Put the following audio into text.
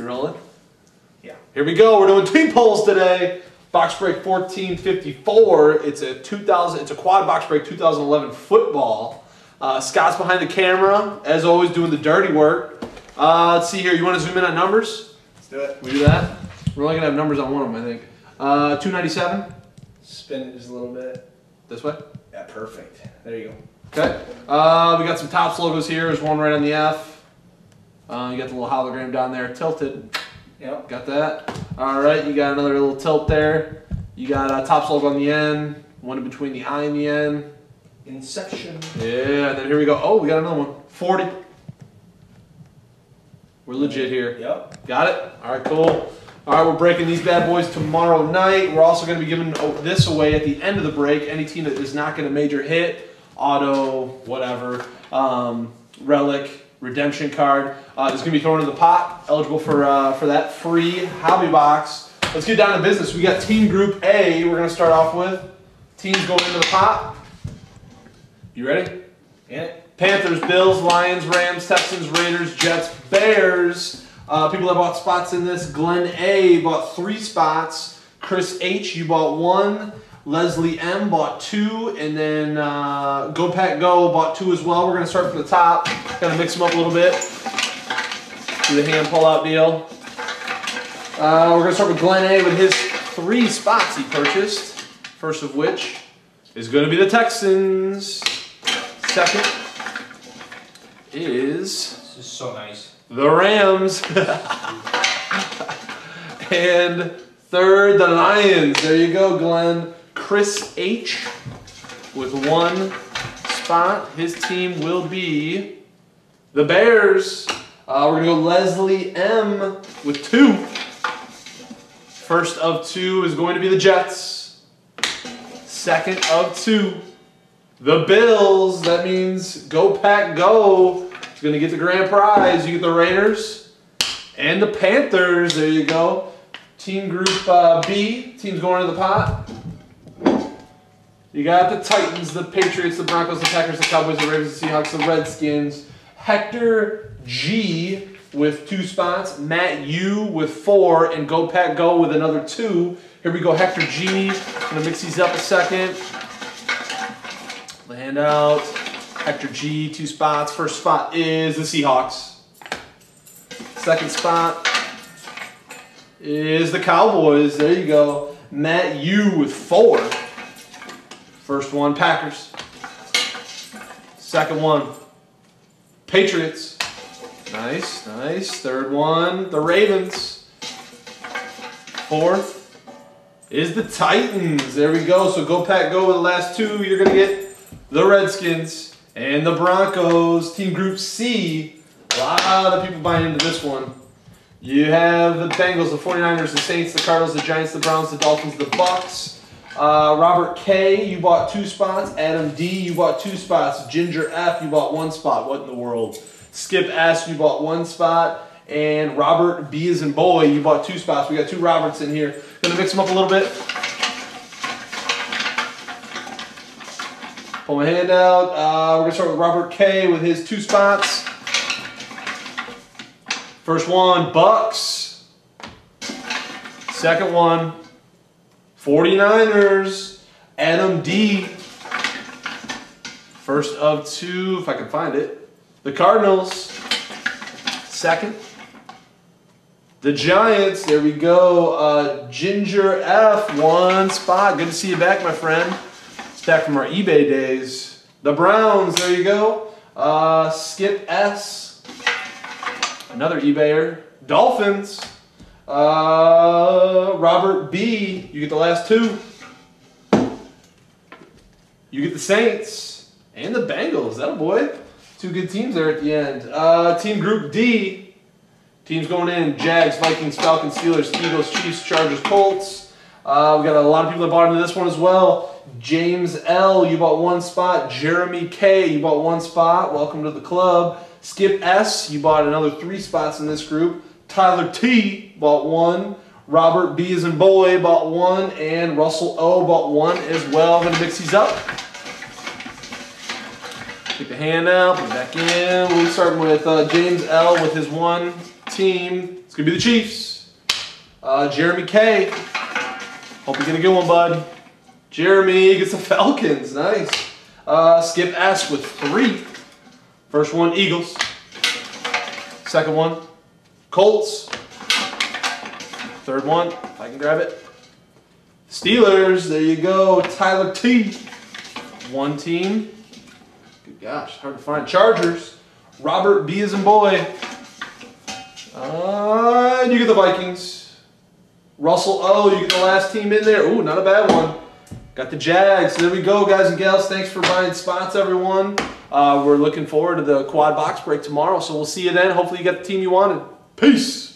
You rolling? Yeah. Here we go. We're doing team pulls today. Box break 1454. It's a 2000. It's a quad box break 2011 football. Uh, Scott's behind the camera, as always, doing the dirty work. Uh, let's see here. You want to zoom in on numbers? Let's do it. We do that. We're only gonna have numbers on one of them, I think. Uh, 297. Spin it just a little bit. This way. Yeah, perfect. There you go. Okay. Uh, we got some Topps logos here. There's one right on the F. Uh, you got the little hologram down there, tilted. Yep. Got that. All right. You got another little tilt there. You got a Topps logo on the end. One in between the I and the N. Inception. Yeah. And then here we go. Oh, we got another one. 40. We're legit here. Yep. Got it? All right, cool. All right, we're breaking these bad boys tomorrow night. We're also going to be giving this away at the end of the break. Any team that is not going to major hit, auto, whatever, um, relic, redemption card uh, is going to be thrown in the pot, eligible for uh, for that free hobby box. Let's get down to business. We got Team Group A. We're going to start off with teams going into the pot. You ready? Yeah. Panthers, Bills, Lions, Rams, Texans, Raiders, Jets, Bears. Uh, people that bought spots in this, Glenn A bought three spots. Chris H, you bought one. Leslie M bought two, and then uh, Go Pack Go bought two as well. We're gonna start from the top, kind of mix them up a little bit. Do the hand pull out deal. Uh, we're gonna start with Glenn A with his three spots he purchased. First of which is gonna be the Texans. Second is This is so nice. the Rams. and third, the Lions. There you go, Glenn. Chris H with one spot. His team will be the Bears. Uh, we're going to go Leslie M with two. First of two is going to be the Jets. Second of two, the Bills. That means go pack go. Is going to get the grand prize. You get the Raiders and the Panthers. There you go. Team Group uh, B. Teams going to the pot. You got the Titans, the Patriots, the Broncos, the Packers, the Cowboys, the Ravens, the Seahawks, the Redskins. Hector G with two spots. Matt U with four, and Go Pack Go with another two. Here we go, Hector G. Gonna mix these up a second. The handout. Hector G, two spots. First spot is the Seahawks. Second spot is the Cowboys. There you go. Matt U with four. First one, Packers. Second one, Patriots. Nice, nice. Third one, the Ravens. Fourth is the Titans. There we go. So go pack go with the last two. You're going to get the Redskins and the Broncos. Team Group C. A lot of people buying into this one. You have the Bengals, the 49ers, the Saints, the Cardinals, the Giants, the Browns, the Dolphins, the Bucs. Uh, Robert K, you bought two spots. Adam D, you bought two spots. Ginger F, you bought one spot. What in the world? Skip S, you bought one spot. And Robert B is in boy, you bought two spots. We got two Roberts in here. Gonna mix them up a little bit. Pull my hand out. Uh, we're gonna start with Robert K with his two spots. First one, Bucs. Second one, 49ers. Adam D. First of two, if I can find it. The Cardinals. Second. The Giants, there we go. Uh, Ginger F, one spot. Good to see you back, my friend. It's back from our eBay days. The Browns, there you go. Uh, Skip S, another eBayer. Dolphins. Uh, Robert B, you get the last two. You get the Saints and the Bengals. That a boy. Two good teams there at the end. Uh, team Group D. Teams going in: Jags, Vikings, Falcons, Steelers, Eagles, Chiefs, Chargers, Colts. Uh, we got a lot of people that bought into this one as well. James L, you bought one spot. Jeremy K, you bought one spot. Welcome to the club. Skip S, you bought another three spots in this group. Tyler T bought one. Robert B is in boy bought one, and Russell O bought one as well. I'm Gonna mix these up. Take the hand out, put it back in. We'll be starting with uh, James L with his one team. It's gonna be the Chiefs. Uh, Jeremy K. Hope you get a good one, bud. Jeremy gets the Falcons. Nice. Uh, Skip S with three. First one, Eagles. Second one, Colts. Third one, if I can grab it. Steelers, there you go. Tyler T. One team. Good gosh, hard to find. Chargers. Robert B as in boy. Uh, you get the Vikings. Russell O, you get the last team in there. Ooh, not a bad one. Got the Jags. So there we go, guys and gals. Thanks for buying spots, everyone. Uh, we're looking forward to the quad box break tomorrow, so we'll see you then. Hopefully, you got the team you wanted. Peace.